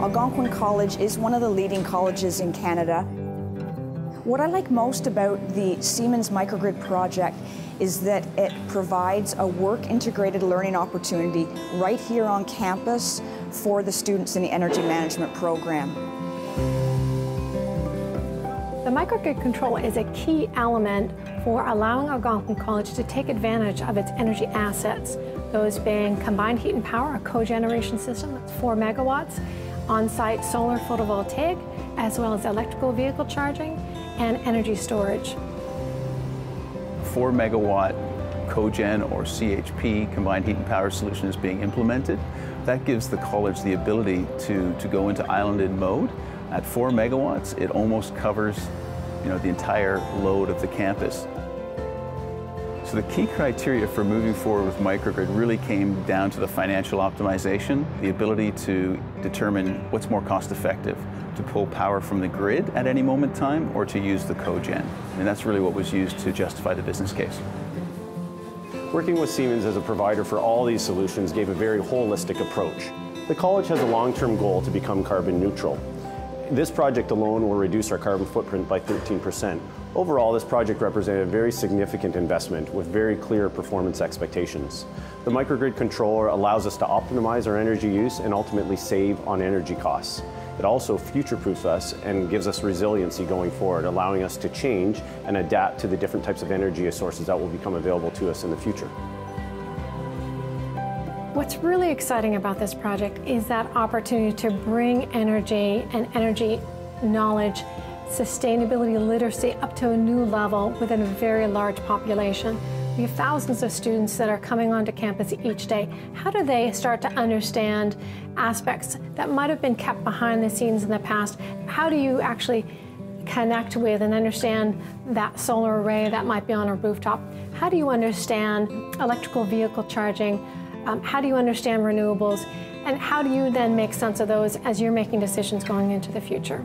Algonquin College is one of the leading colleges in Canada. What I like most about the Siemens microgrid project is that it provides a work integrated learning opportunity right here on campus for the students in the energy management program. The microgrid control is a key element for allowing Algonquin College to take advantage of its energy assets, those being combined heat and power, a cogeneration system that's 4 megawatts, on-site solar photovoltaic, as well as electrical vehicle charging and energy storage. 4 megawatt cogen or CHP combined heat and power solution is being implemented. That gives the college the ability to, to go into islanded mode at four megawatts, it almost covers you know, the entire load of the campus. So the key criteria for moving forward with microgrid really came down to the financial optimization, the ability to determine what's more cost effective, to pull power from the grid at any moment in time or to use the cogen. And that's really what was used to justify the business case. Working with Siemens as a provider for all these solutions gave a very holistic approach. The college has a long-term goal to become carbon neutral. This project alone will reduce our carbon footprint by 13%. Overall, this project represented a very significant investment with very clear performance expectations. The microgrid controller allows us to optimize our energy use and ultimately save on energy costs. It also future-proofs us and gives us resiliency going forward, allowing us to change and adapt to the different types of energy sources that will become available to us in the future. What's really exciting about this project is that opportunity to bring energy and energy knowledge, sustainability literacy up to a new level within a very large population. We have thousands of students that are coming onto campus each day. How do they start to understand aspects that might have been kept behind the scenes in the past? How do you actually connect with and understand that solar array that might be on a rooftop? How do you understand electrical vehicle charging? Um, how do you understand renewables? And how do you then make sense of those as you're making decisions going into the future?